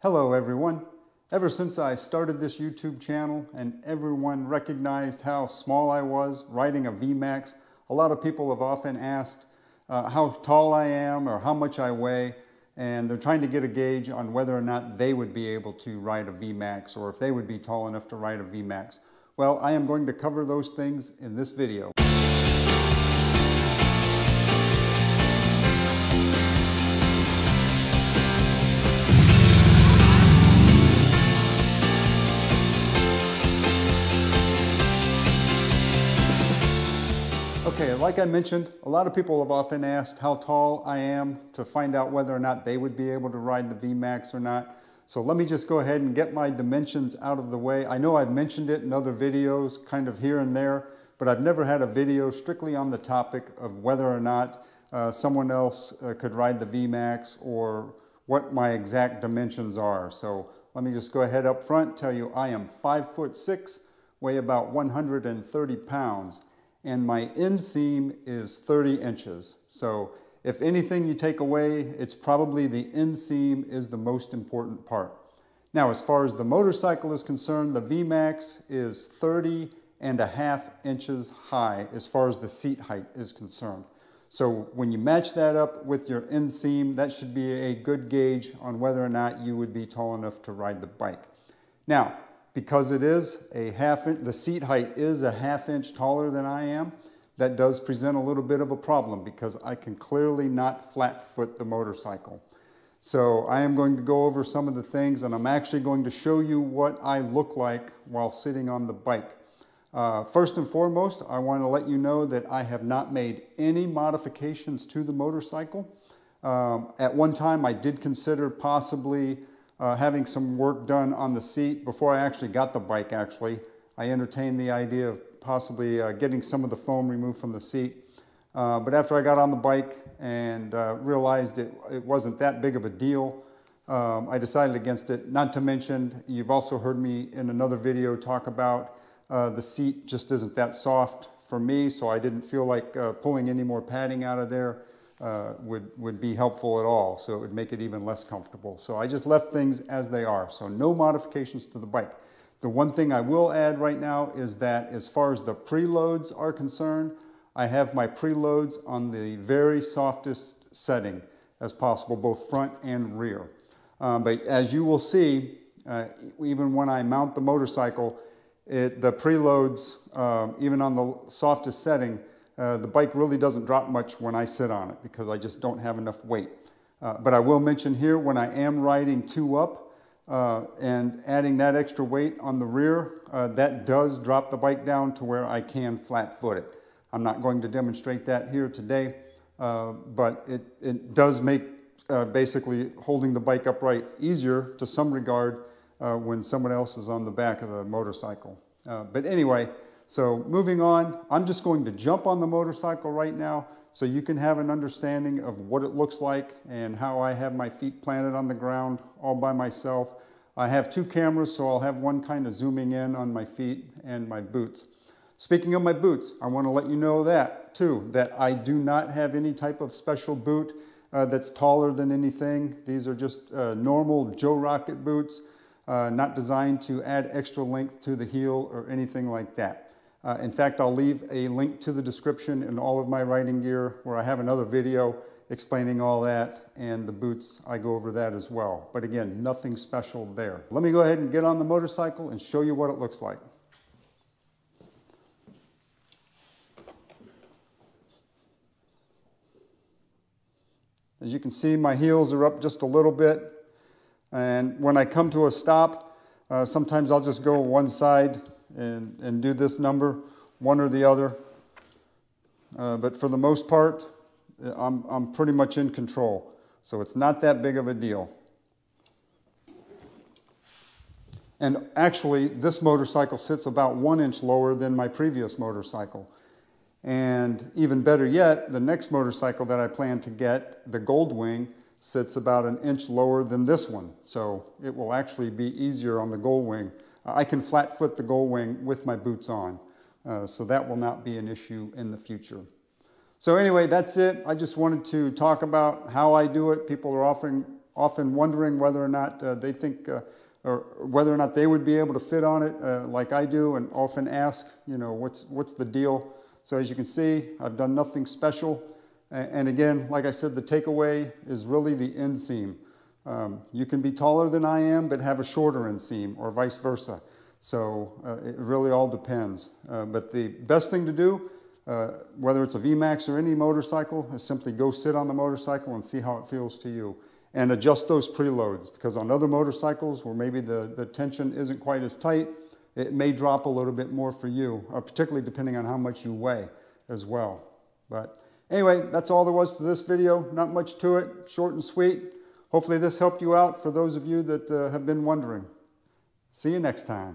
Hello everyone. Ever since I started this YouTube channel and everyone recognized how small I was riding a VMAX, a lot of people have often asked uh, how tall I am or how much I weigh and they're trying to get a gauge on whether or not they would be able to ride a VMAX or if they would be tall enough to ride a VMAX. Well, I am going to cover those things in this video. Okay, like I mentioned, a lot of people have often asked how tall I am to find out whether or not they would be able to ride the VMAX or not. So let me just go ahead and get my dimensions out of the way. I know I've mentioned it in other videos, kind of here and there, but I've never had a video strictly on the topic of whether or not uh, someone else uh, could ride the VMAX or what my exact dimensions are. So let me just go ahead up front, tell you I am five foot six, weigh about 130 pounds and my inseam is 30 inches. So if anything you take away, it's probably the inseam is the most important part. Now, as far as the motorcycle is concerned, the VMAX is 30 and a half inches high as far as the seat height is concerned. So when you match that up with your inseam, that should be a good gauge on whether or not you would be tall enough to ride the bike. Now, because it is a half inch, the seat height is a half inch taller than I am, that does present a little bit of a problem because I can clearly not flat foot the motorcycle. So I am going to go over some of the things and I'm actually going to show you what I look like while sitting on the bike. Uh, first and foremost, I want to let you know that I have not made any modifications to the motorcycle. Um, at one time, I did consider possibly uh, having some work done on the seat before I actually got the bike actually. I entertained the idea of possibly uh, getting some of the foam removed from the seat. Uh, but after I got on the bike and uh, realized it, it wasn't that big of a deal, um, I decided against it. Not to mention, you've also heard me in another video talk about uh, the seat just isn't that soft for me, so I didn't feel like uh, pulling any more padding out of there uh, would, would be helpful at all. So it would make it even less comfortable. So I just left things as they are. So no modifications to the bike. The one thing I will add right now is that as far as the preloads are concerned, I have my preloads on the very softest setting as possible, both front and rear. Um, but as you will see, uh, even when I mount the motorcycle, it, the preloads, uh, even on the softest setting, uh, the bike really doesn't drop much when I sit on it because I just don't have enough weight. Uh, but I will mention here when I am riding two up uh, and adding that extra weight on the rear, uh, that does drop the bike down to where I can flat foot it. I'm not going to demonstrate that here today, uh, but it, it does make basically holding the bike upright easier to some regard when someone else is on the back of the motorcycle. but anyway, so moving on, I'm just going to jump on the motorcycle right now so you can have an understanding of what it looks like and how I have my feet planted on the ground all by myself. I have two cameras, so I'll have one kind of zooming in on my feet and my boots. Speaking of my boots, I want to let you know that too, that I do not have any type of special boot uh, that's taller than anything. These are just uh, normal Joe Rocket boots, uh, not designed to add extra length to the heel or anything like that. Uh, in fact, I'll leave a link to the description in all of my riding gear where I have another video explaining all that and the boots, I go over that as well. But again, nothing special there. Let me go ahead and get on the motorcycle and show you what it looks like. As you can see, my heels are up just a little bit. And when I come to a stop, uh, sometimes I'll just go one side and, and do this number, one or the other. Uh, but for the most part, I'm, I'm pretty much in control. So it's not that big of a deal. And actually, this motorcycle sits about one inch lower than my previous motorcycle. And even better yet, the next motorcycle that I plan to get, the Goldwing, sits about an inch lower than this one. So it will actually be easier on the Goldwing I can flat foot the Goldwing with my boots on. Uh, so that will not be an issue in the future. So anyway, that's it. I just wanted to talk about how I do it. People are often, often wondering whether or not uh, they think, uh, or whether or not they would be able to fit on it uh, like I do and often ask, you know, what's, what's the deal? So as you can see, I've done nothing special. And again, like I said, the takeaway is really the inseam. Um, you can be taller than I am, but have a shorter inseam or vice versa. So uh, it really all depends. Uh, but the best thing to do, uh, whether it's a VMAX or any motorcycle, is simply go sit on the motorcycle and see how it feels to you. And adjust those preloads because on other motorcycles where maybe the, the tension isn't quite as tight, it may drop a little bit more for you, uh, particularly depending on how much you weigh as well. But anyway, that's all there was to this video. Not much to it, short and sweet. Hopefully this helped you out for those of you that uh, have been wondering. See you next time.